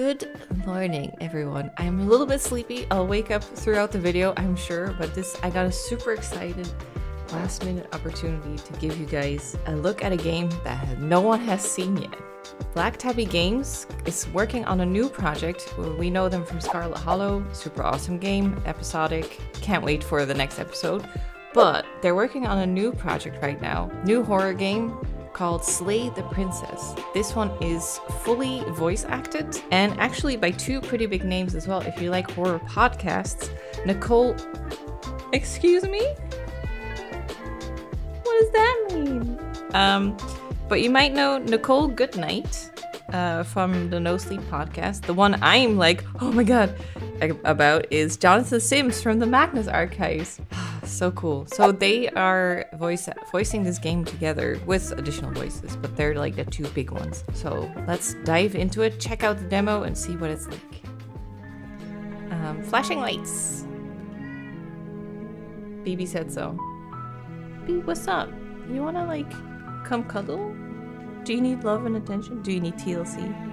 Good morning, everyone. I'm a little bit sleepy. I'll wake up throughout the video, I'm sure, but this I got a super excited last minute opportunity to give you guys a look at a game that no one has seen yet. Black Tabby Games is working on a new project. We know them from Scarlet Hollow, super awesome game, episodic. Can't wait for the next episode. But they're working on a new project right now, new horror game called Slay the Princess. This one is fully voice acted and actually by two pretty big names as well. If you like horror podcasts, Nichole. Excuse me? What does that mean? Um, but you might know Nichole Goodnight uh, from the No Sleep podcast. The one I'm like, oh my god, about is Jonathan Sims from the Magnus Archives. So cool. So they are voice voicing this game together with additional voices, but they're like the two big ones. So let's dive into it, check out the demo, and see what it's like. Um, flashing lights. BB said so. B, what's up? You wanna like come cuddle? Do you need love and attention? Do you need TLC?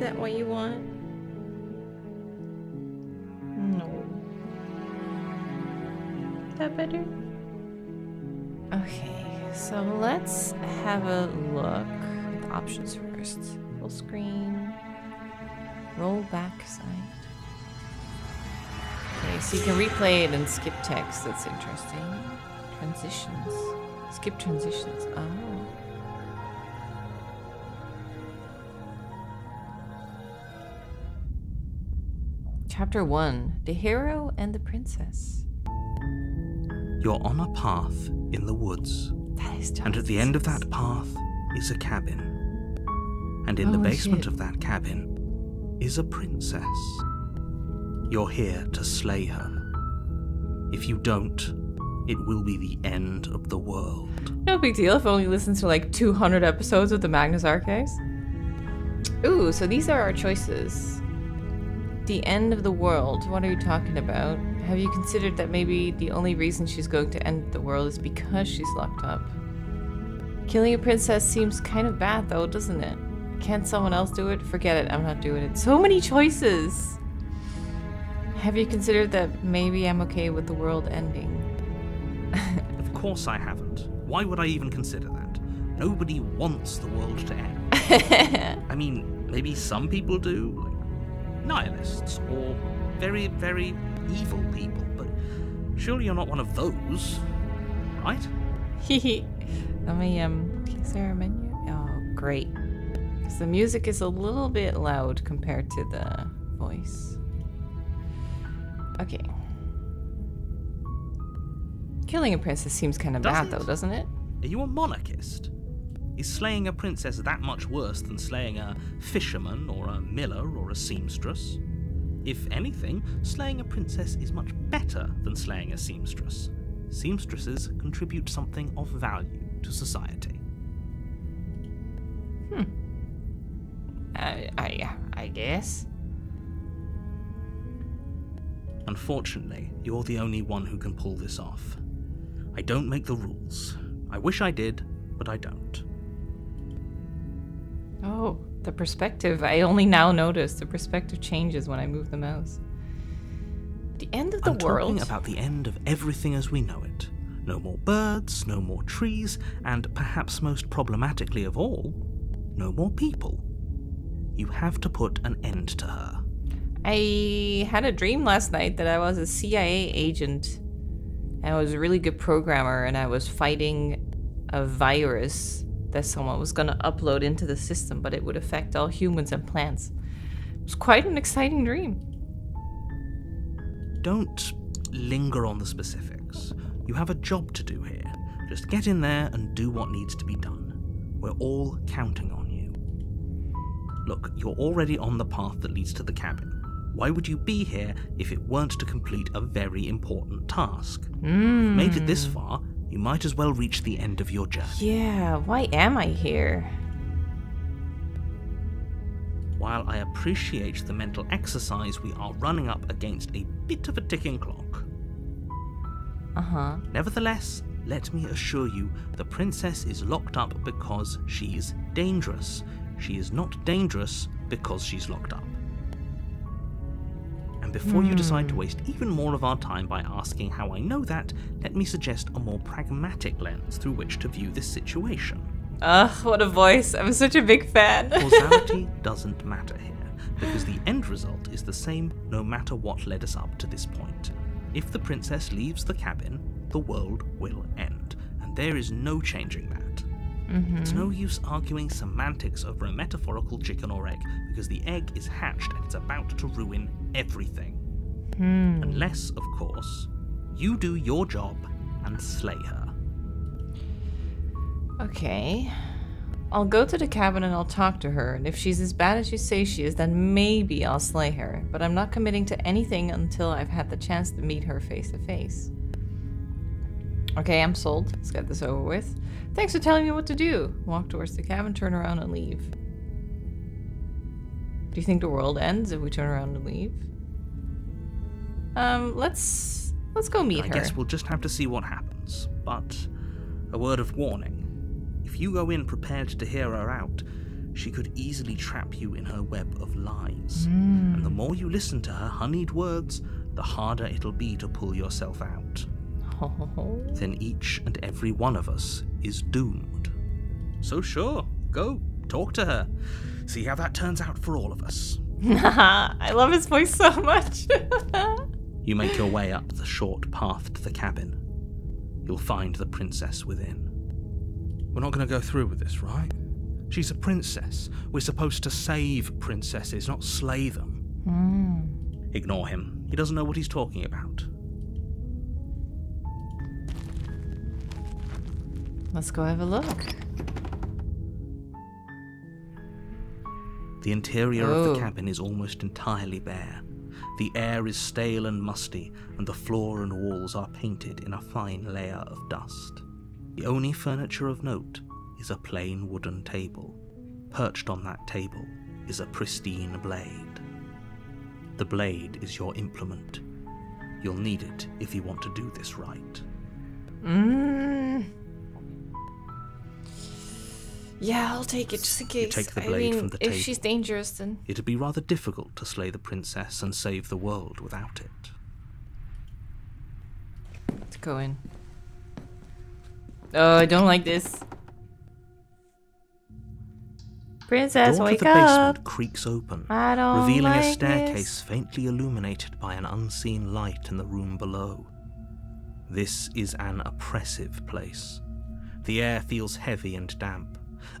That what you want? No. Is that better? Okay, so let's have a look at the options first. Full screen. Roll back side. Okay, so you can replay it and skip text. That's interesting. Transitions. Skip transitions. Oh. Chapter 1 The Hero and the Princess. You're on a path in the woods. and at the end of that path is a cabin. And in Oh, the basement shit. of that cabin is a princess. You're here to slay her. If you don't, it will be the end of the world. No big deal if only listens to like 200 episodes of the Magnus Archives. Ooh, so these are our choices. The end of the world. What are you talking about? Have you considered that maybe the only reason she's going to end the world is because she's locked up? Killing a princess seems kind of bad though, doesn't it? Can't someone else do it? Forget it, I'm not doing it. So many choices! Have you considered that maybe I'm okay with the world ending? Of course I haven't. Why would I even consider that? Nobody wants the world to end. I mean, maybe some people do, nihilists or very, very evil people, but surely you're not one of those, right? Hehe. Let me, um, is there a menu? Oh, great. Because the music is a little bit loud compared to the voice. Okay. Killing a princess seems kind of bad, though, Doesn't. doesn't it? Are you a monarchist? Is slaying a princess that much worse than slaying a fisherman or a miller or a seamstress? If anything, slaying a princess is much better than slaying a seamstress. Seamstresses contribute something of value to society. Hmm. I, I, I guess. Unfortunately, you're the only one who can pull this off. I don't make the rules. I wish I did, but I don't. Oh, the perspective. I only now notice the perspective changes when I move the mouse. The end of the I'm world. talking about the end of everything as we know it. No more birds, no more trees, and perhaps most problematically of all, no more people. You have to put an end to her. I had a dream last night that I was a CIA agent. And I was a really good programmer and I was fighting a virus that someone was going to upload into the system, but it would affect all humans and plants. It was quite an exciting dream. Don't linger on the specifics. You have a job to do here. Just get in there and do what needs to be done. We're all counting on you. Look, you're already on the path that leads to the cabin. Why would you be here if it weren't to complete a very important task? Mm. Made it this far, you might as well reach the end of your journey. Yeah, why am I here? While I appreciate the mental exercise, we are running up against a bit of a ticking clock. Uh huh. Nevertheless, Let me assure you, the princess is locked up because she's dangerous. She is not dangerous because she's locked up. And before you decide to hmm. waste even more of our time by asking how I know that, let me suggest a more pragmatic lens through which to view this situation. Ugh, what a voice. I'm such a big fan. Causality doesn't matter here, because the end result is the same no matter what led us up to this point. If the princess leaves the cabin, the world will end, and there is no changing that. It's no mm-hmm. use arguing semantics over a metaphorical chicken or egg, because the egg is hatched and it's about to ruin everything. Hmm. Unless, of course, you do your job and slay her. Okay. I'll go to the cabin and I'll talk to her, and if she's as bad as you say she is, then maybe I'll slay her. But I'm not committing to anything until I've had the chance to meet her face to face. Okay, I'm sold. Let's get this over with. Thanks for telling me what to do. Walk towards the cabin, turn around, and leave. Do you think the world ends if we turn around and leave? Um, let's let's go meet I her. I guess we'll just have to see what happens. But a word of warning if you go in prepared to hear her out, she could easily trap you in her web of lies. And the more you listen to her honeyed words, the harder it'll be to pull yourself out. Then each and every one of us is doomed. So, sure, go, talk to her. See how that turns out for all of us. I love his voice so much. You make your way up the short path to the cabin. You'll find the princess within. We're not going to go through with this, right? She's a princess. We're supposed to save princesses, not slay them. Hmm. Ignore him. He doesn't know what he's talking about. Let's go have a look. The interior of Oh. the cabin is almost entirely bare. The air is stale and musty, and the floor and walls are painted in a fine layer of dust. The only furniture of note is a plain wooden table. Perched on that table is a pristine blade. The blade is your implement. You'll need it if you want to do this right. Mm. Yeah, I'll take it just in case. take the I blade mean, from the if table. she's dangerous, then It'd be rather difficult to slay the princess and save the world without it. let's go in. Oh, I don't like this. Princess, door to wake the up! basement creaks open, I don't revealing like a staircase this. faintly illuminated by an unseen light in the room below. This is an oppressive place. The air feels heavy and damp,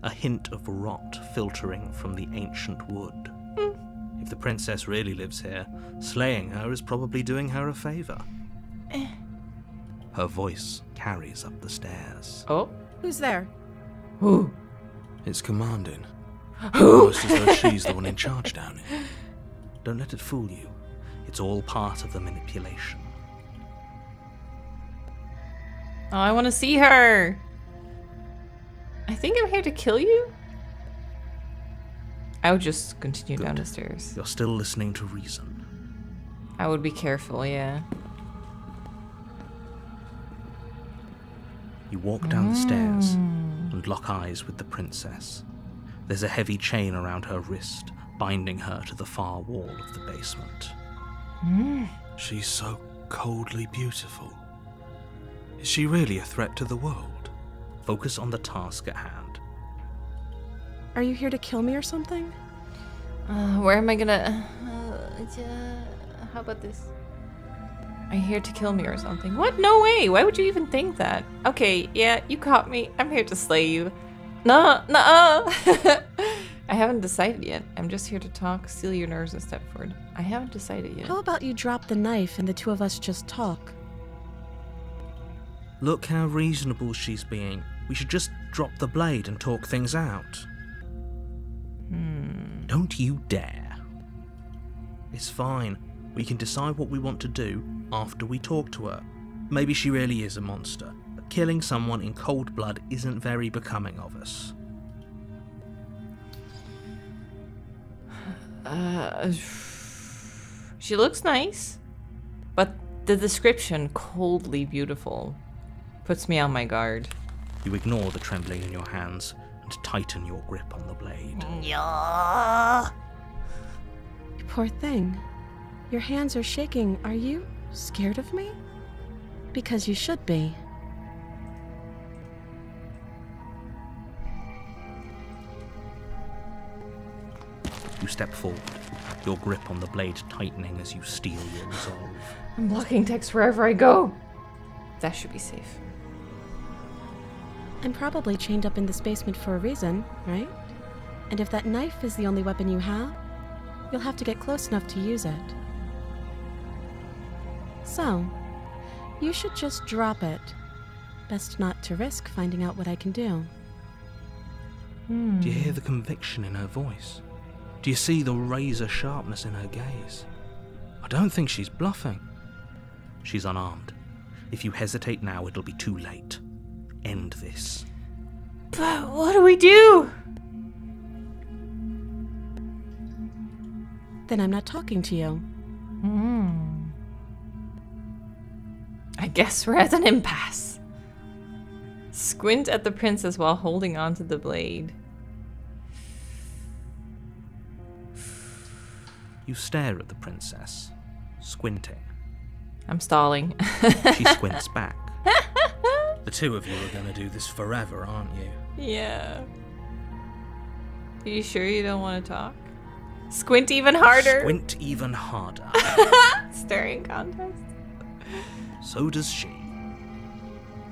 a hint of rot filtering from the ancient wood. If the princess really lives here, slaying her is probably doing her a favour. Eh. Her voice carries up the stairs. Oh, Who's there? who? It's commanding. Who? Almost as though she's the one in charge down here. Don't let it fool you. It's all part of the manipulation. Oh, I want to see her. I think I'm here to kill you. I would just continue down the stairs. You're still listening to reason. I would be careful, yeah. You walk down the stairs mm. and lock eyes with the princess. There's a heavy chain around her wrist, binding her to the far wall of the basement. Mm. She's so coldly beautiful. Is she really a threat to the world? Focus on the task at hand. Are you here to kill me or something? Uh, where am I gonna? Uh, uh, how about this? Are you here to kill me or something? What? No way! Why would you even think that? Okay, yeah, you caught me. I'm here to slay you. No, no. I haven't decided yet. I'm just here to talk, steal your nerves, and step forward. I haven't decided yet. How about you drop the knife and the two of us just talk? Look how reasonable she's being. We should just drop the blade and talk things out. Don't you dare. It's fine. We can decide what we want to do after we talk to her. Maybe she really is a monster, but killing someone in cold blood isn't very becoming of us. Uh, she looks nice, but the description coldly beautiful Puts me on my guard. You ignore the trembling in your hands and tighten your grip on the blade. You poor thing. Your hands are shaking. Are you scared of me? Because you should be. You step forward, your grip on the blade tightening as you steel your resolve. I'm blocking text wherever I go. That should be safe. I'm probably chained up in this basement for a reason, right? And if that knife is the only weapon you have, you'll have to get close enough to use it. So, you should just drop it. Best not to risk finding out what I can do. Hmm. Do you hear the conviction in her voice? Do you see the razor sharpness in her gaze? I don't think she's bluffing. She's unarmed. If you hesitate now, it'll be too late. End this. But what do we do? Then I'm not talking to you. Hmm. I guess we're at an impasse. Squint at the princess while holding onto the blade. You stare at the princess, squinting. I'm stalling. She squints back. The two of you are going to do this forever, aren't you? yeah. Are you sure you don't want to talk? Squint even harder. Squint even harder. Staring contest. So does she.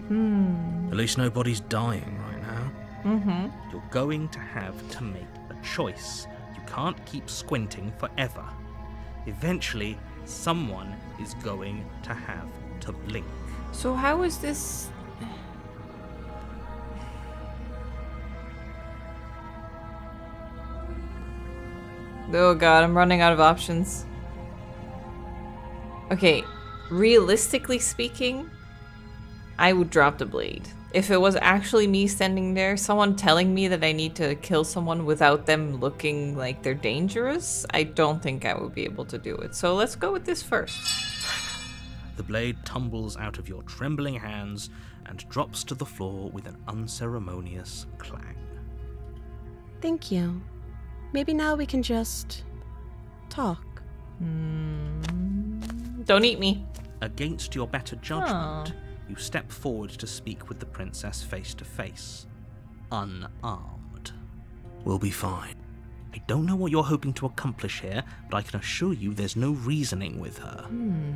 Hmm. At least nobody's dying right now. Mm-hmm. You're going to have to make a choice. You can't keep squinting forever. Eventually, someone is going to have to blink. So how is this? Oh god, I'm running out of options. Okay, realistically speaking, I would drop the blade. If it was actually me standing there, someone telling me that I need to kill someone without them looking like they're dangerous, I don't think I would be able to do it. So let's go with this first. The blade tumbles out of your trembling hands and drops to the floor with an unceremonious clang. Thank you. Maybe now we can just talk. Hmm. Don't eat me. Against your better judgment, ah. you step forward to speak with the princess face to face, unarmed. We'll be fine. I don't know what you're hoping to accomplish here, but I can assure you there's no reasoning with her. Hmm.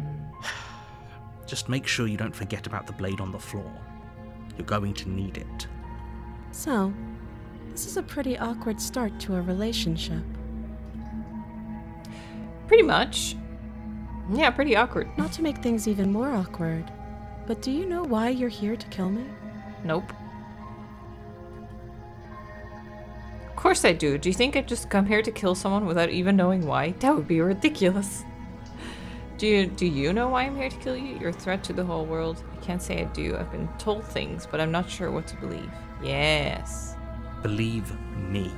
Just make sure you don't forget about the blade on the floor. You're going to need it. So, this is a pretty awkward start to a relationship. Pretty much. Yeah, pretty awkward. Not to make things even more awkward, but do you know why you're here to kill me? Nope. Of course I do. Do you think I'd just come here to kill someone without even knowing why? That would be ridiculous. Do you do you know why I'm here to kill you? You're a threat to the whole world. I can't say I do. I've been told things, but I'm not sure what to believe. Yes. Believe me.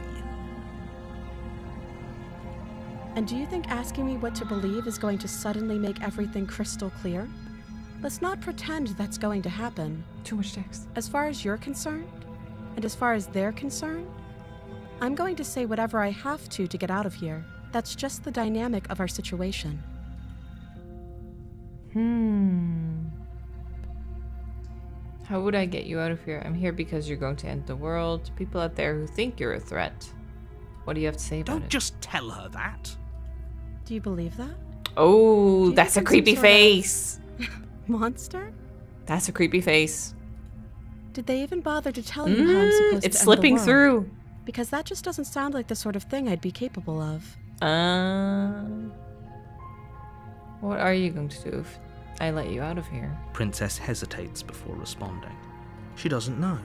And do you think asking me what to believe is going to suddenly make everything crystal clear? Let's not pretend that's going to happen. Too much text. As far as you're concerned, and as far as they're concerned, I'm going to say whatever I have to to get out of here. That's just the dynamic of our situation. Hmm. How would I get you out of here? I'm here because you're going to end the world. People out there who think you're a threat. What do you have to say about it? Don't just tell her that. Do you believe that? Oh, that's a think I'm some creepy face. Monster? That's a creepy face. Did they even bother to tell you how I'm supposed Mm, to it's end the slipping world? through. Because that just doesn't sound like the sort of thing I'd be capable of. Uh, what are you going to do if I let you out of here? Princess hesitates before responding. She doesn't know.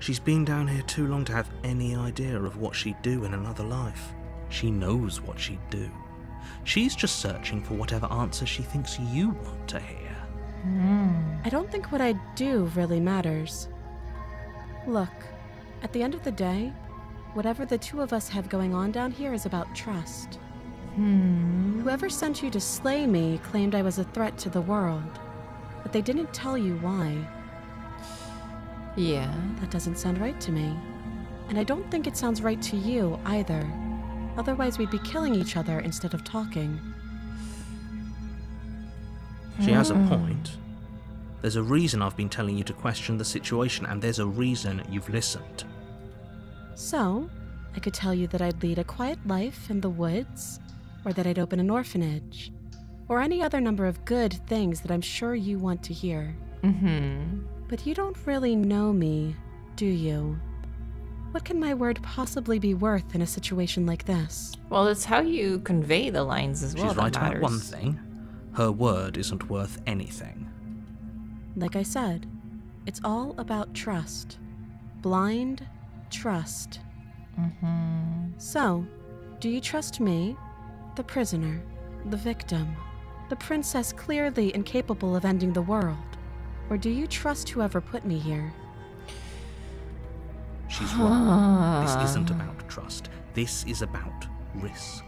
She's been down here too long to have any idea of what she'd do in another life. She knows what she'd do. She's just searching for whatever answer she thinks you want to hear. Hmm. I don't think what I do really matters. Look, at the end of the day, whatever the two of us have going on down here is about trust. Hmm, whoever sent you to slay me claimed I was a threat to the world, but they didn't tell you why. Yeah. That doesn't sound right to me. And I don't think it sounds right to you either. Otherwise, we'd be killing each other instead of talking. She has a hmm. point. There's a reason I've been telling you to question the situation, and there's a reason you've listened. So, I could tell you that I'd lead a quiet life in the woods, or that I'd open an orphanage, or any other number of good things that I'm sure you want to hear. Mm-hmm. But you don't really know me, do you? What can my word possibly be worth in a situation like this? Well, it's how you convey the lines as well. She's that right about one thing her word isn't worth anything. Like I said, it's all about trust. Blind trust. Mm-hmm. So, do you trust me, the prisoner, the victim, the princess clearly incapable of ending the world? Or do you trust whoever put me here? She's wrong. this isn't about trust. This is about risk.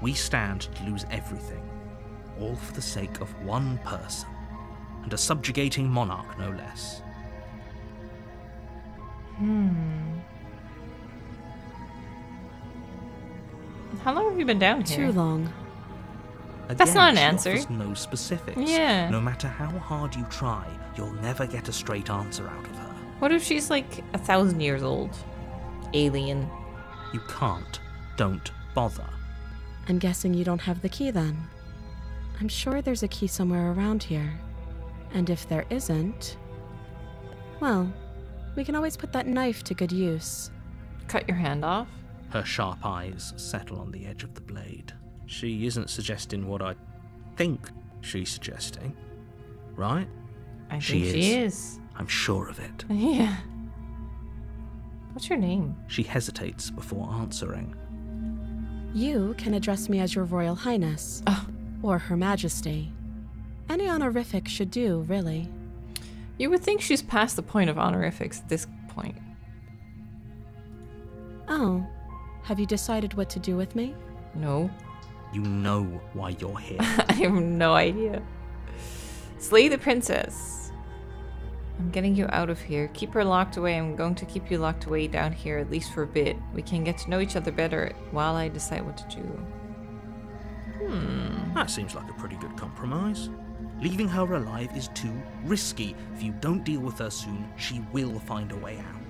We stand to lose everything, all for the sake of one person, and a subjugating monarch, no less. Hmm. How long have you been down here? Too long. That's not an answer. no specifics. Yeah. No matter how hard you try, you'll never get a straight answer out of her. What if she's like a thousand years old? Alien. You can't. Don't bother. I'm guessing you don't have the key then. I'm sure there's a key somewhere around here. And if there isn't, well, we can always put that knife to good use. Cut your hand off? Her sharp eyes settle on the edge of the blade. She isn't suggesting what I think she's suggesting, right? I She think she is. I'm sure of it. Yeah. What's your name? She hesitates before answering. You can address me as your Royal Highness, Oh. or Her Majesty. Any honorific should do, really. You would think she's past the point of honorifics at this point. Oh, have you decided what to do with me? No. You know why you're here. I have no idea. Slay the princess. I'm getting you out of here. Keep her locked away. I'm going to keep you locked away down here, at least for a bit. We can get to know each other better while I decide what to do. Hmm. that seems like a pretty good compromise. Leaving her alive is too risky. If you don't deal with her soon, she will find a way out.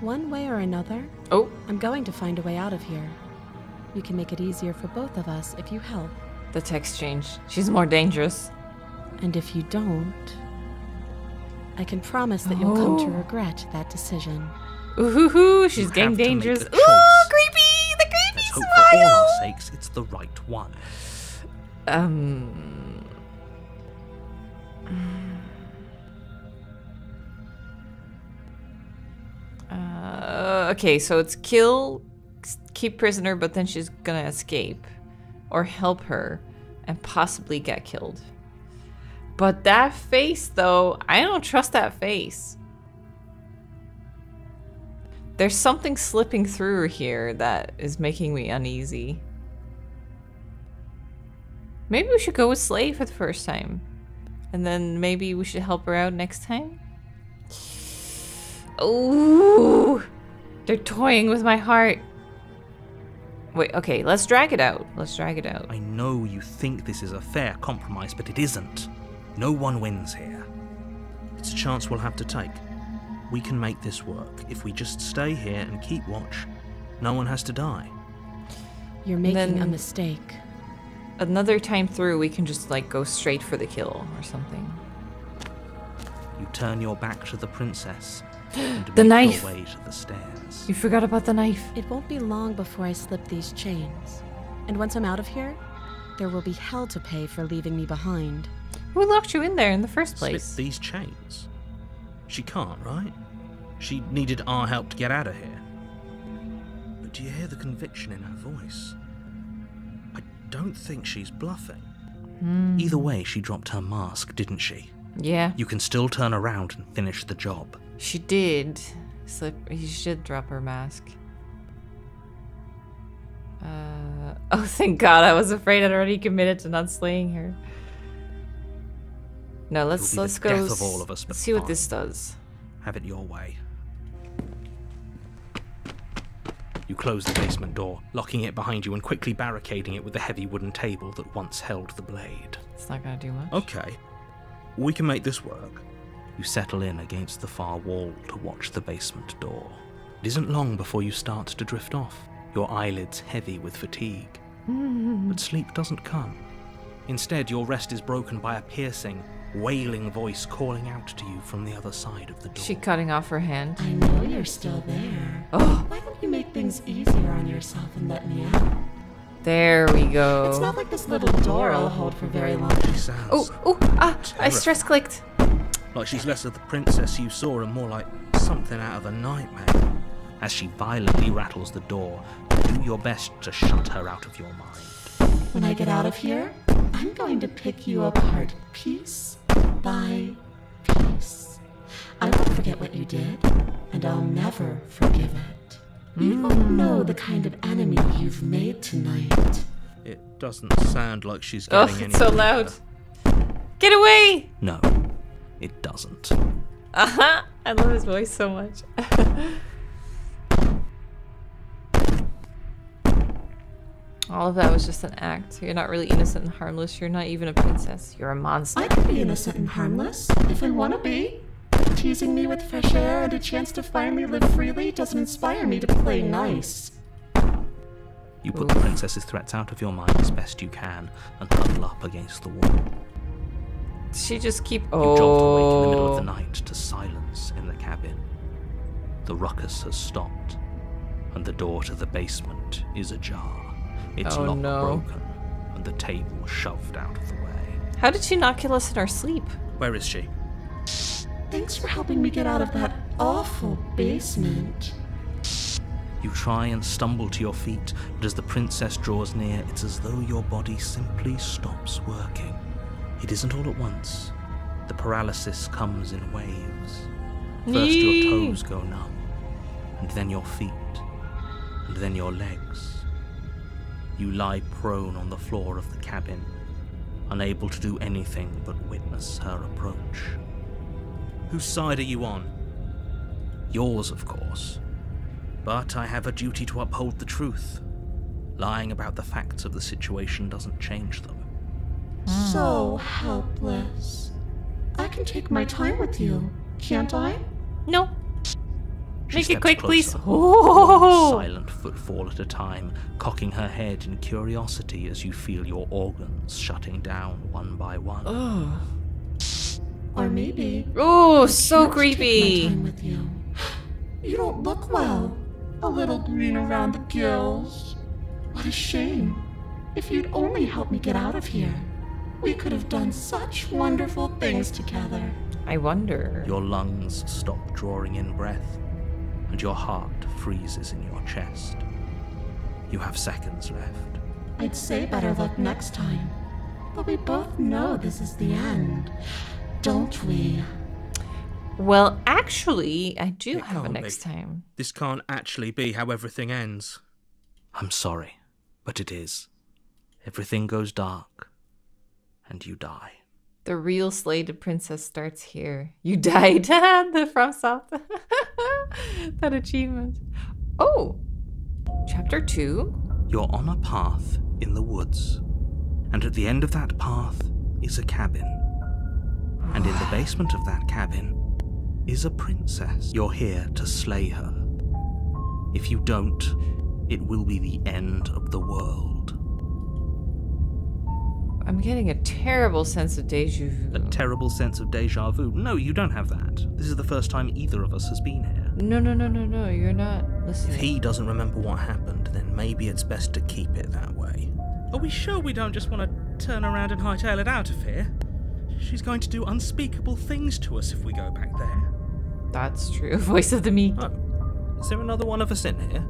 One way or another, Oh, I'm going to find a way out of here. You can make it easier for both of us if you help. the text changed. She's more dangerous. And if you don't, I can promise that you'll come to Oh. regret that decision. Ooh, hoo, hoo, she's You getting have to make dangerous. Ooh, creepy! The creepy Let's hope for all our sakes it's the right one. Um. Okay, so it's kill, keep prisoner, but then she's gonna escape, or help her, and possibly get killed. But that face, though, I don't trust that face. There's something slipping through here that is making me uneasy. Maybe we should go with Slay for the first time. And then maybe we should help her out next time? Ooh! They're toying with my heart. Wait, okay, let's drag it out. Let's drag it out. I know you think this is a fair compromise, but it isn't. No one wins here. It's a chance we'll have to take. We can make this work. If we just stay here and keep watch, no one has to die. You're making a mistake. Another time through, we can just like go straight for the kill or something. You turn your back to the princess and The knife. way to the stairs. You forgot about the knife. It won't be long before I slip these chains. And once I'm out of here, there will be hell to pay for leaving me behind. Who locked you in there in the first Slip place? these chains. She can't, right? She needed our help to get out of here. But do you hear the conviction in her voice? I don't think she's bluffing. Hmm. Either way, she dropped her mask, didn't she? Yeah, You can still turn around and finish the job. she did. Slip. He should drop her mask. Uh, oh, thank God! I was afraid I'd already committed to not slaying her. No, let's let's go. death of all of us but see what this does. Have it your way. You close the basement door, locking it behind you and quickly barricading it with the heavy wooden table that once held the blade. It's not gonna do much. Okay, we can make this work. You settle in against the far wall to watch the basement door. It isn't long before you start to drift off, your eyelids heavy with fatigue. Hmm. but sleep doesn't come. Instead, your rest is broken by a piercing, wailing voice calling out to you from the other side of the door. She cutting off her hand. I know you're still there. Oh, Why don't you make things easier on yourself and let me out? There we go. It's not like this little door I'll hold for very long. She sounds Oh, oh, ah! I stress clicked. like she's less of the princess you saw and more like something out of a nightmare. As she violently rattles the door, do your best to shut her out of your mind. When I get out of here, I'm going to pick you apart piece by piece. I won't forget what you did, and I'll never forgive it. You won't know the kind of enemy you've made tonight. It doesn't sound like she's getting Oh, any it's so weaker. loud. Get away! No, it doesn't. Uh huh. I love his voice so much. All of that was just an act. You're not really innocent and harmless. You're not even a princess. You're a monster. I can be innocent and harmless if I want to be. Teasing me with fresh air and a chance to finally live freely doesn't inspire me to play nice. You put the princess's threats out of your mind as best you can and huddle up against the wall. She just keep. oh. You jolt awake in the middle of Oh. the night to silence in the cabin. The ruckus has stopped, and the door to the basement is ajar. Its Oh, lock no. broken, and the table shoved out of the way. How did she not kill us in our sleep? Where is she? Thanks for helping me get out of that awful basement. You try and stumble to your feet, but as the princess draws near, it's as though your body simply stops working. It isn't all at once. The paralysis comes in waves. First your toes go numb, and then your feet, and then your legs. You lie prone on the floor of the cabin, unable to do anything but witness her approach. Whose side are you on? Yours, of course. But I have a duty to uphold the truth. Lying about the facts of the situation doesn't change them. So helpless. I can take my time with you, can't I? No. She Make it steps quick, please. Oh. silent footfall at a time, cocking her head in curiosity as you feel your organs shutting down one by one. Oh. Or maybe Oh, so I'll just take my creepy. with you. You don't look well. A little green around the gills. What a shame. If you'd only helped me get out of here, we could have done such wonderful things together. I wonder. Your lungs stop drawing in breath, and your heart freezes in your chest. You have seconds left. I'd say better luck next time. But we both know this is the end, don't we? Well, actually, I do It have a next be. time. This can't actually be how everything ends. I'm sorry, but it is. Everything goes dark, and you die. The real Slay the Princess starts here. You died. the From South. that achievement. Oh, chapter two. You're on a path in the woods, and at the end of that path is a cabin. And in the basement of that cabin is a princess. You're here to slay her. If you don't, it will be the end of the world. I'm getting a terrible sense of deja vu. A terrible sense of deja vu. No, you don't have that. This is the first time either of us has been here. no, no, no, no, no. You're not listening. If he doesn't remember what happened, then maybe it's best to keep it that way. Are we sure we don't just want to turn around and hightail it out of here? She's going to do unspeakable things to us if we go back there. That's true. Voice of the meek. Oh, is there another one of us in here?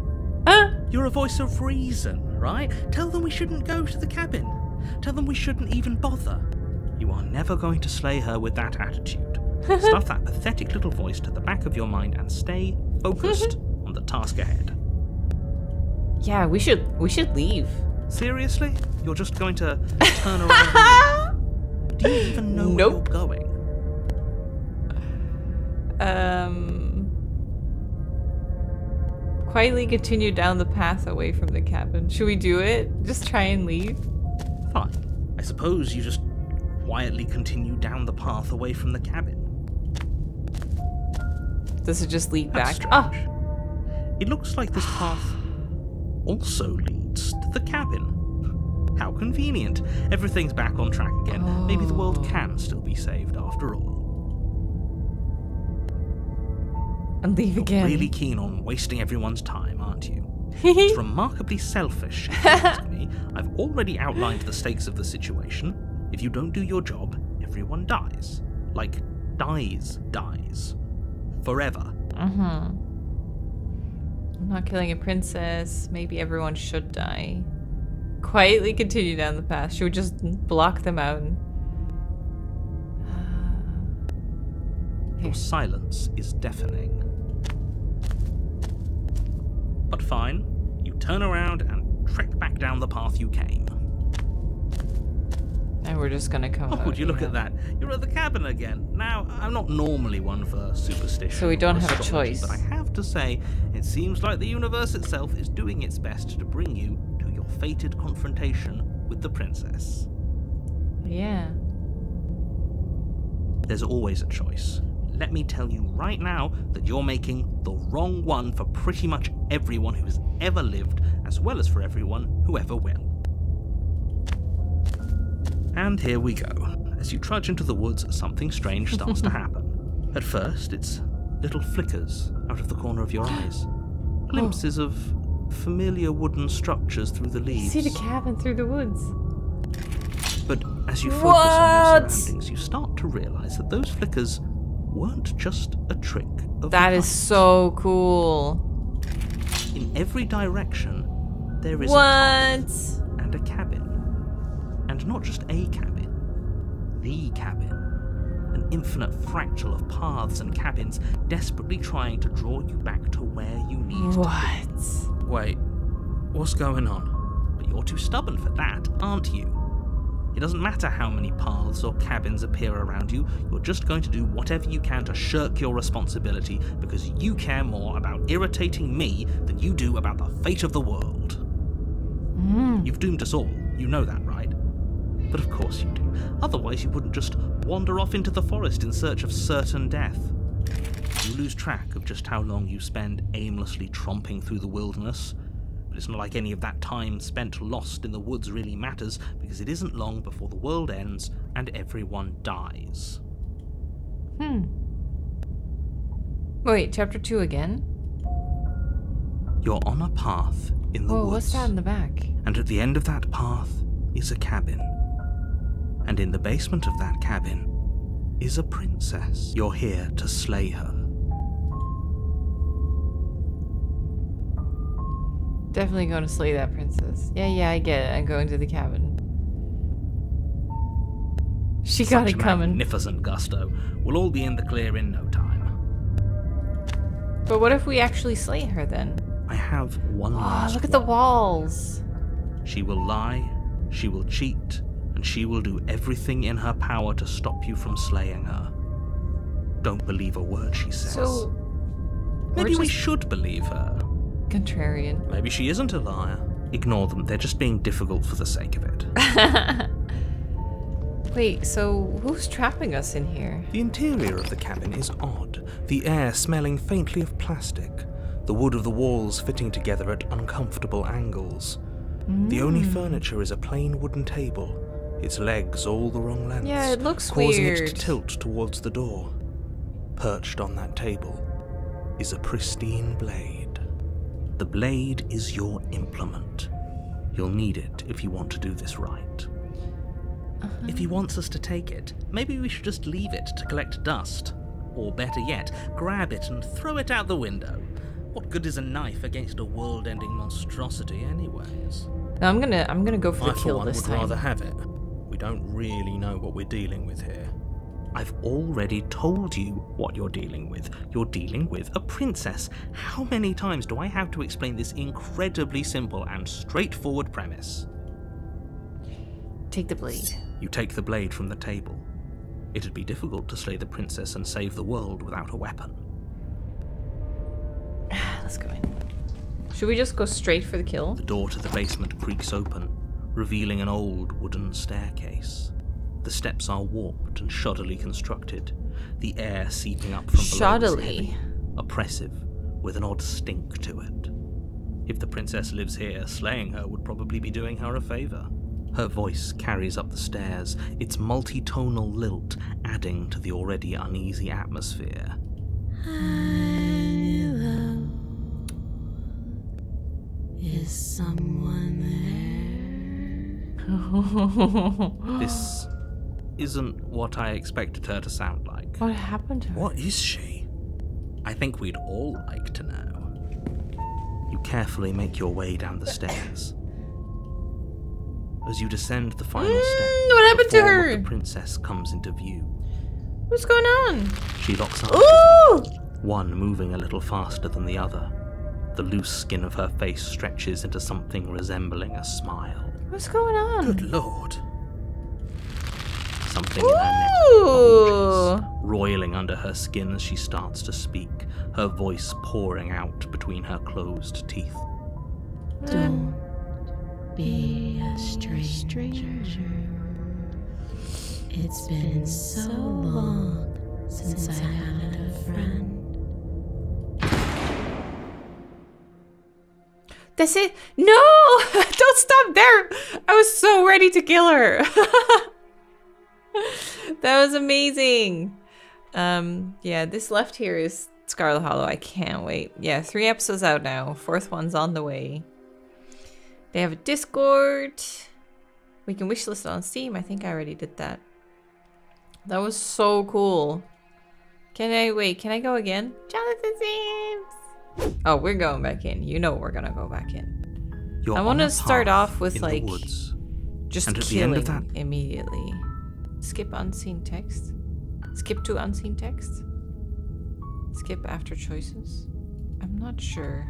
Ah! You're a voice of reason, right? Tell them we shouldn't go to the cabin. Tell them we shouldn't even bother. You are never going to slay her with that attitude. Stuff that pathetic little voice to the back of your mind and stay focused on the task ahead. Yeah, we should we should leave. Seriously? You're just going to turn around? Do you even know Nope. where you're going? Um. Quietly continue down the path away from the cabin. Should we do it? Just try and leave? Fine. I suppose you just quietly continue down the path away from the cabin. Does it just lead That's back? Ah! strange. It looks like this path also leads to the cabin. How convenient. Everything's back on track again. Maybe the world Oh. can still be saved after all. and leave again. Really keen on wasting everyone's time, aren't you? It's remarkably selfish, if you ask me. I've already outlined the stakes of the situation. If you don't do your job, everyone dies. Like, dies, dies. Forever. Mm-hmm. I'm not killing a princess. Maybe everyone should die. Quietly continue down the path. She we just block them out? Your silence is deafening. But fine, you turn around and trek back down the path you came. And we're just gonna come Oh, would you look here. at that? You're at the cabin again. Now, I'm not normally one for superstition. So we don't have a choice. But I have to say, it seems like the universe itself is doing its best to bring you fated confrontation with the princess. Yeah. There's always a choice. Let me tell you right now that you're making the wrong one for pretty much everyone who has ever lived, as well as for everyone who ever will. And here we go. As you trudge into the woods, something strange starts to happen. At first, it's little flickers out of the corner of your eyes, glimpses of familiar wooden structures through the leaves. You See the cabin through the woods. But as you focus What? on your surroundings, you start to realize that those flickers weren't just a trick of That is so cool. In every direction, there is a path and a cabin. And not just a cabin, the cabin. An infinite fractal of paths and cabins desperately trying to draw you back to where you need to be. Wait, what's going on? But you're too stubborn for that, aren't you? It doesn't matter how many paths or cabins appear around you, you're just going to do whatever you can to shirk your responsibility because you care more about irritating me than you do about the fate of the world. Hmm. You've doomed us all, you know that, right? But of course you do. Otherwise, you wouldn't just wander off into the forest in search of certain death. You lose track of just how long you spend aimlessly tromping through the wilderness. But it's not like any of that time spent lost in the woods really matters, because it isn't long before the world ends and everyone dies. Hmm. Wait, chapter two again? You're on a path in the Whoa, woods. what's that in the back? And at the end of that path is a cabin. And in the basement of that cabin is a princess. You're here to slay her. Definitely going to slay that princess. Yeah, yeah, I get it. I'm going to the cabin. She got Such it coming. Magnificent gusto. We'll all be in the clear in no time. But what if we actually slay her then? I have one ah, last look at the walls. She will lie, she will cheat, and she will do everything in her power to stop you from slaying her. Don't believe a word she says. So, Maybe we're we should believe her. Contrarian. Maybe she isn't a liar. Ignore them, they're just being difficult for the sake of it. Wait, so who's trapping us in here? The interior of the cabin is odd, the air smelling faintly of plastic, the wood of the walls fitting together at uncomfortable angles. The only Hmm. furniture is a plain wooden table, its legs all the wrong length. Yeah, it looks causing it to tilt towards the door. Perched on that table is a pristine blade. The blade is your implement. You'll need it if you want to do this right. Uh-huh. If he wants us to take it, maybe we should just leave it to collect dust. Or better yet, grab it and throw it out the window. What good is a knife against a world-ending monstrosity, anyways? No, I'm gonna I'm gonna go for I, the kill this would time. rather have it. We don't really know what we're dealing with here. I've already told you what you're dealing with. You're dealing with a princess. How many times do I have to explain this incredibly simple and straightforward premise? Take the blade. You take the blade from the table. It'd be difficult to slay the princess and save the world without a weapon. Let's go in. Should we just go straight for the kill? The door to the basement creaks open, revealing an old wooden staircase. The steps are warped and shoddily constructed, the air seeping up from below is Shoddily? heavy, oppressive, with an odd stink to it. If the princess lives here, slaying her would probably be doing her a favour. Her voice carries up the stairs, its multi-tonal lilt adding to the already uneasy atmosphere. Hello. Is someone there? This isn't what I expected her to sound like. what happened to her? What is she? I think we'd all like to know. You carefully make your way down the stairs. As you descend the final step, Mm, what happened the to her? the princess comes into view. What's going on? She locks eyes, Ooh! one moving a little faster than the other. The loose skin of her face stretches into something resembling a smile. What's going on? Good lord. Something in her neck oh, bulges, roiling under her skin as she starts to speak, her voice pouring out between her closed teeth. Don't be a stranger. It's been so long since I had a friend. That's it. No! Don't stop there! I was so ready to kill her. that was amazing. Um, yeah, this left here is Scarlet Hollow. I can't wait. Yeah, three episodes out now. Fourth one's on the way. They have a Discord. We can wishlist it on Steam. I think I already did that. That was so cool. Can I wait? Can I go again? Jonathan Sims. Oh, we're going back in. You know we're gonna go back in. You're I wanna start off with, like. Just And at the end killing of that- immediately. Skip unseen text. Skip to unseen text. Skip after choices. I'm not sure.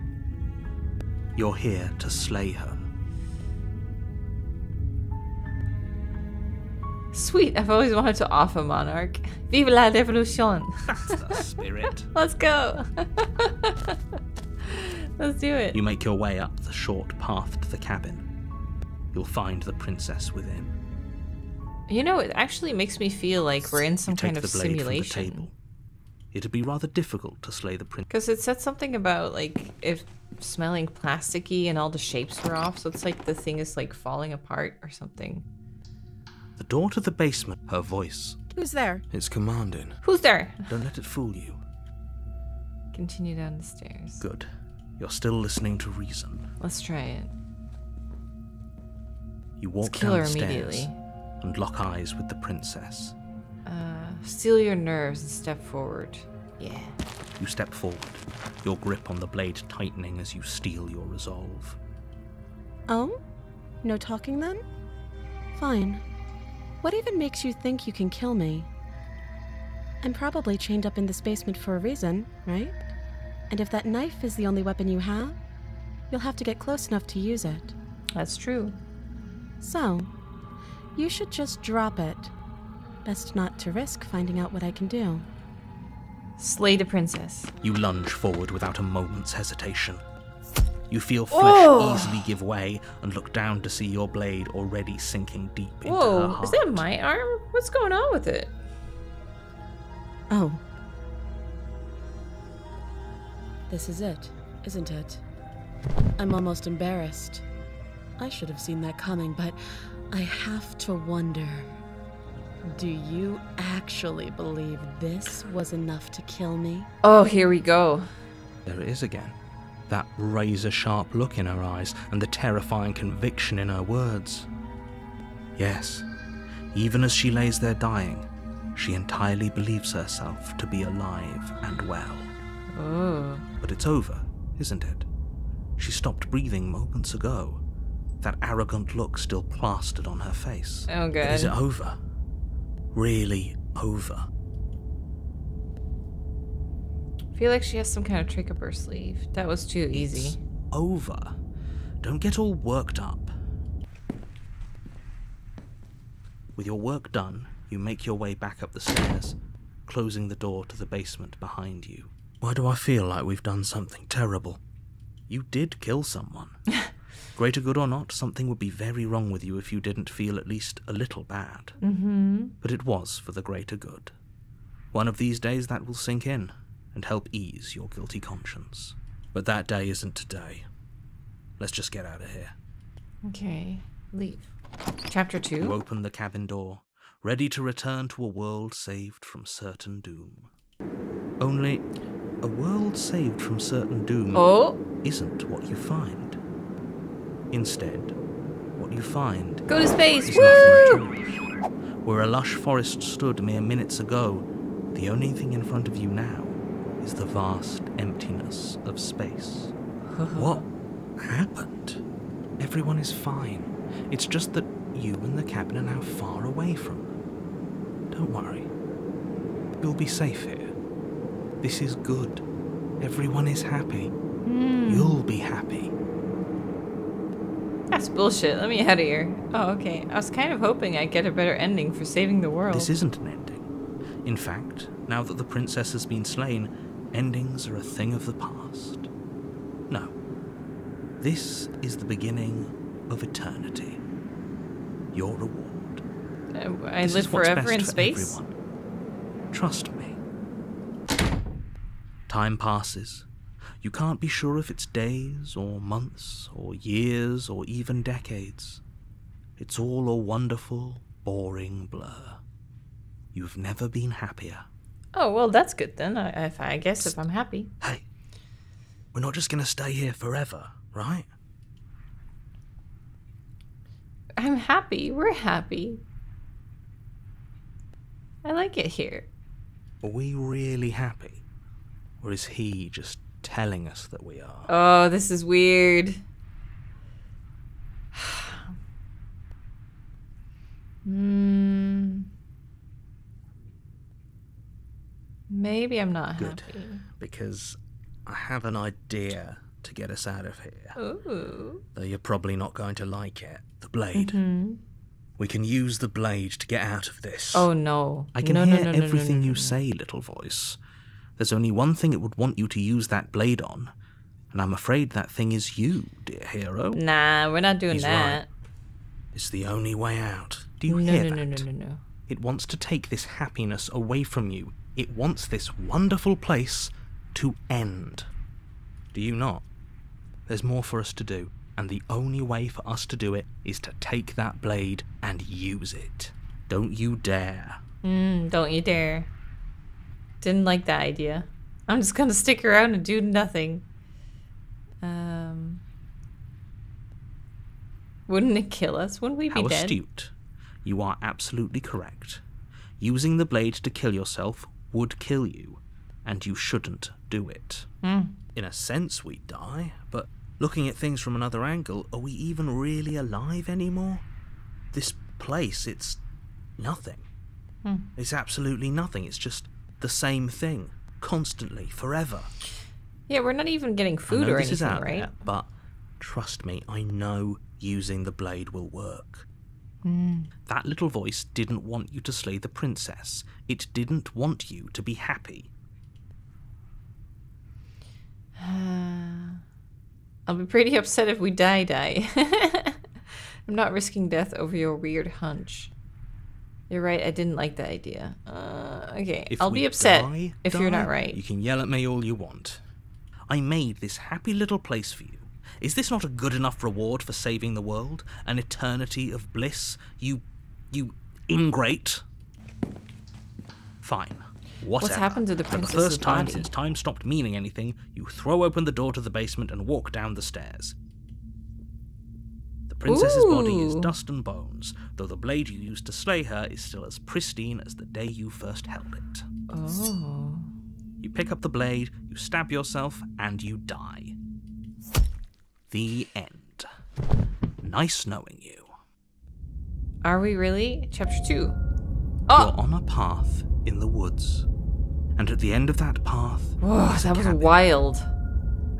You're here to slay her. Sweet. I've always wanted to offer monarch. Vive la revolution. That's the spirit. Let's go. Let's do it. You make your way up the short path to the cabin. You'll find the princess within. You know, it actually makes me feel like we're in some you take kind of the blade from the simulation. table. It'd be rather difficult to slay the prince. Because it said something about like if smelling plasticky and all the shapes were off, so it's like the thing is like falling apart or something. The door to the basement, her voice. Who's there? It's commanding. Who's there? Don't let it fool you. Continue down the stairs. Good. You're still listening to reason. Let's try it. You walk kill down her the stairs immediately. And lock eyes with the princess. Uh, steel your nerves and step forward. Yeah. You step forward, your grip on the blade tightening as you steel your resolve. Oh? No talking then? Fine. What even makes you think you can kill me? I'm probably chained up in this basement for a reason, right? And if that knife is the only weapon you have, you'll have to get close enough to use it. That's true. So, you should just drop it. Best not to risk finding out what I can do. Slay the princess. You lunge forward without a moment's hesitation. You feel flesh Oh! easily give way and look down to see your blade already sinking deep into her Whoa, heart. is that my arm? What's going on with it? Oh. This is it, isn't it? I'm almost embarrassed. I should have seen that coming, but I have to wonder. Do you actually believe this was enough to kill me? Oh, here we go. There it is again. That razor sharp look in her eyes and the terrifying conviction in her words. Yes, even as she lays there dying, she entirely believes herself to be alive and well. Oh. But it's over, isn't it? She stopped breathing moments ago. That arrogant look still plastered on her face. Oh, But is it over? Really over? I feel like she has some kind of trick up her sleeve. That was too easy. It's over. Don't get all worked up. With your work done, You make your way back up the stairs, closing the door to the basement behind you. Why do I feel like we've done something terrible? You did kill someone. Greater good or not, something would be very wrong with you if you didn't feel at least a little bad. Mm-hmm. But it was for the greater good. One of these days that will sink in and help ease your guilty conscience. But that day isn't today. Let's just get out of here. Okay. Leave. Chapter 2. You 2? open the cabin door, ready to return to a world saved from certain doom. Only, a world saved from certain doom Oh! isn't what you find. Instead, what you find Go to space! is Woo! nothing at all. Where a lush forest stood mere minutes ago, the only thing in front of you now is the vast emptiness of space. what happened? Everyone is fine. It's just that you and the cabin are now far away from them. Don't worry. You'll be safe here. This is good. Everyone is happy. Hmm. You'll be happy. That's bullshit. Let me out of here. Oh, okay. I was kind of hoping I'd get a better ending for saving the world. This isn't an ending. In fact, now that the princess has been slain, endings are a thing of the past. No. This is the beginning of eternity. Your reward. Uh, I This live forever in for space? everyone. Trust me. Time passes. You can't be sure if it's days or months or years or even decades. It's all a wonderful, boring blur. You've never been happier. Oh, well, that's good then. I, if, I guess if I'm happy. Hey, we're not just gonna stay here forever, right? I'm happy. We're happy. I like it here. Are we really happy? Or is he just telling us that we are? Oh, this is weird. Hmm. Maybe I'm not Good. happy. Because I have an idea to get us out of here. Ooh. Though you're probably not going to like it. The blade. Hmm. We can use the blade to get out of this. Oh no. I can no, hear no, no, everything you say, little voice. There's only one thing it would want you to use that blade on, and I'm afraid that thing is you, dear hero. Nah, we're not doing He's that. right. It's the only way out. Do you no, hear no, that? no, no, no, no. It wants to take this happiness away from you. It wants this wonderful place to end. Do you not? There's more for us to do, and the only way for us to do it is to take that blade and use it. Don't you dare. Mm, don't you dare. Didn't like that idea. I'm just gonna stick around and do nothing. Um. Wouldn't it kill us? Wouldn't we be How dead? astute. You are absolutely correct. Using the blade to kill yourself would kill you, and you shouldn't do it. Hmm. In a sense, we die, but looking at things from another angle, are we even really alive anymore? This place, it's nothing. Hmm. It's absolutely nothing. It's just the same thing, constantly, forever. Yeah, we're not even getting food or this is anything, out right? there, but trust me, I know using the blade will work. Hmm. That little voice didn't want you to slay the princess. It didn't want you to be happy. I'll be pretty upset if we die, die. I'm not risking death over your weird hunch. You're right, I didn't like the idea. Uh, okay, If I'll be upset die, if you're not right. You can yell at me all you want. I made this happy little place for you. Is this not a good enough reward for saving the world? An eternity of bliss? You. you ingrate? Fine. Whatever. happened to the princess? For the first time body? since time stopped meaning anything, you throw open the door to the basement and walk down the stairs. Princess's body is dust and bones, though the blade you used to slay her is still as pristine as the day you first held it. Oh. You pick up the blade, you stab yourself, and you die. The end. Nice knowing you. Are we really? Chapter 2. You're Oh! on a path in the woods. And at the end of that path, Whoa, a that was cabin. wild.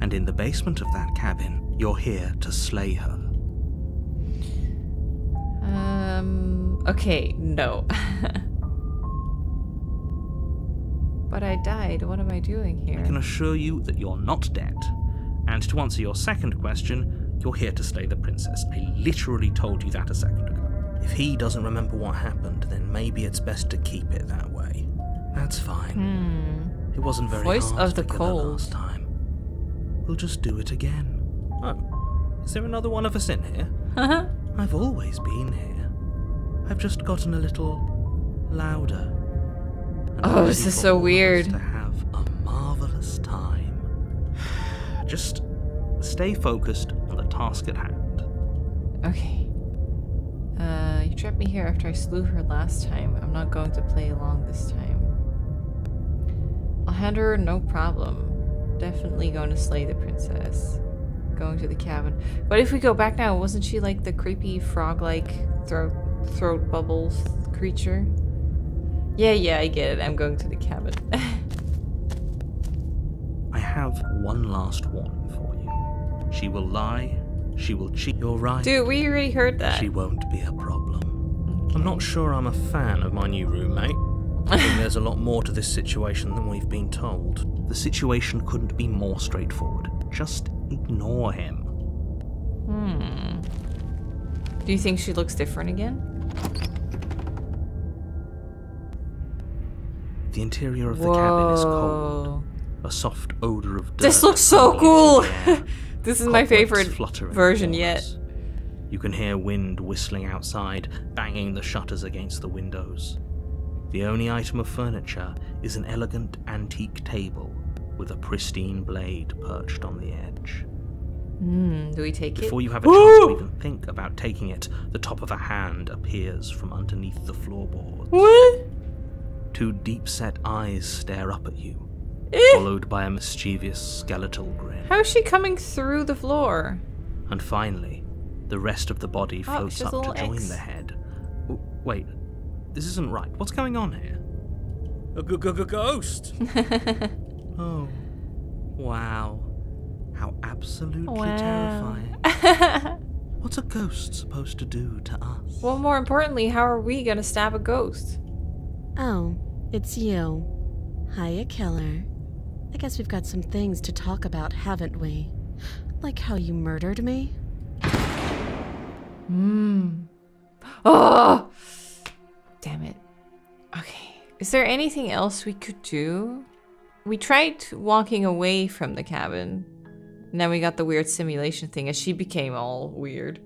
And in the basement of that cabin, you're here to slay her. Um. Okay, no. But I died. What am I doing here? I can assure you that you're not dead. And to answer your second question, you're here to slay the princess. I literally told you that a second ago. If he doesn't remember what happened, then maybe it's best to keep it that way. That's fine. Hmm. It wasn't very Voice hard of to the cold. last time. We'll just do it again. Oh, is there another one of us in here? I've always been here. I've just gotten a little louder. Oh, this is so all of us weird. To have a marvelous time. Just stay focused on the task at hand. Okay. Uh, you trapped me here after I slew her last time. I'm not going to play along this time. I'll hand her no problem. Definitely going to slay the princess. Going to the cabin. But if we go back now, wasn't she like the creepy frog-like throat throat bubbles creature? Yeah, yeah, I get it. I'm going to the cabin. I have one last warning for you. She will lie. She will cheat. You're right. Dude, we already heard that. She won't be a problem. I'm not sure I'm a fan of my new roommate. I think there's a lot more to this situation than we've been told. The situation couldn't be more straightforward. Just ignore him. Hmm. Do you think she looks different again? The interior of the cabin is cold. A soft odor of dirt. This looks so cool. this is my favorite version yet. You can hear wind whistling outside, banging the shutters against the windows. The only item of furniture is an elegant antique table with a pristine blade perched on the edge. Hmm, do we take Before it? Before you have a chance to even think about taking it, the top of a hand appears from underneath the floorboards. What? Two deep set eyes stare up at you, Eh? followed by a mischievous skeletal grin. How is she coming through the floor? And finally, the rest of the body Oh, floats she's a up to join X. the head. Wait, this isn't right. What's going on here? A g- g- g- ghost! oh, wow. How absolutely terrifying. What's a ghost supposed to do to us? well, more importantly, how are we gonna stab a ghost? Oh, it's you. Hiya, killer. I guess we've got some things to talk about, haven't we? Like how you murdered me? Hmm. Oh! Damn it. Okay. Is there anything else we could do? We tried walking away from the cabin. And then we got the weird simulation thing as she became all weird.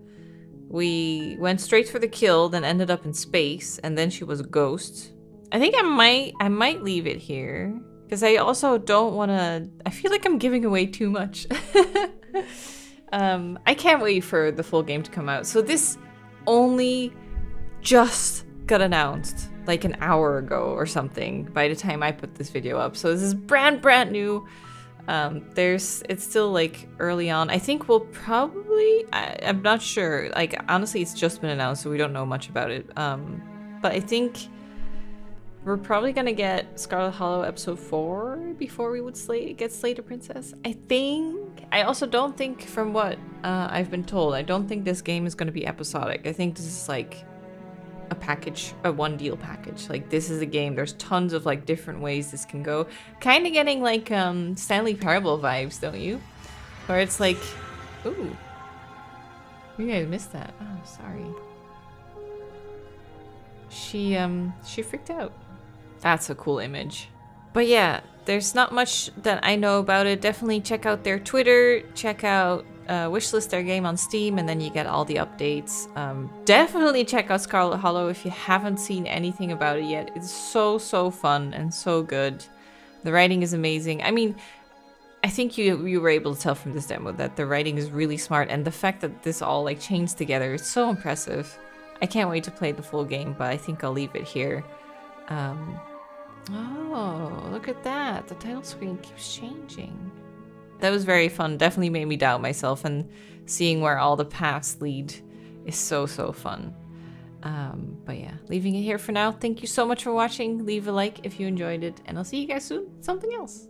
We went straight for the kill, then ended up in space, and then she was a ghost. I think I might I might leave it here. Because I also don't wanna I feel like I'm giving away too much. um I can't wait for the full game to come out. So this only just got announced like an hour ago or something by the time I put this video up. So this is brand brand new. Um, there's it's still like early on. I think we'll probably I, I'm not sure. Like honestly, it's just been announced, so we don't know much about it. Um, but I think we're probably gonna get Scarlet Hollow episode four before we would slay get Slay a Princess. I think. I also don't think, from what uh, I've been told, I don't think this game is gonna be episodic. I think this is like a package, a one deal package. Like this is a game. There's tons of like different ways this can go. Kind of getting like um Stanley Parable vibes, don't you? Where it's like, ooh, you guys missed that. Oh, sorry. She um she freaked out. That's a cool image. But yeah, there's not much that I know about it. Definitely check out their Twitter, check out uh, wishlist their game on Steam, and then you get all the updates. Um, definitely check out Scarlet Hollow if you haven't seen anything about it yet. It's so so fun and so good. The writing is amazing. I mean, I think you you were able to tell from this demo that the writing is really smart, and the fact that this all like chains together is so impressive. I can't wait to play the full game, but I think I'll leave it here. Um, oh, look at that! The title screen keeps changing. That was very fun. Definitely made me doubt myself, and seeing where all the paths lead is so so fun. Um, but yeah, leaving it here for now. Thank you so much for watching. Leave a like if you enjoyed it, and I'll see you guys soon. Something else.